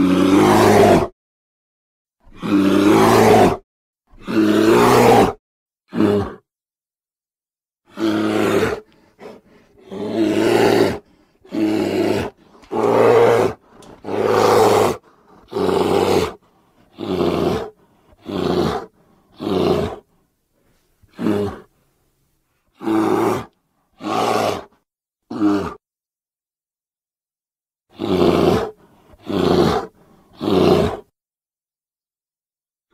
Mm-hmm.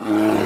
Uh...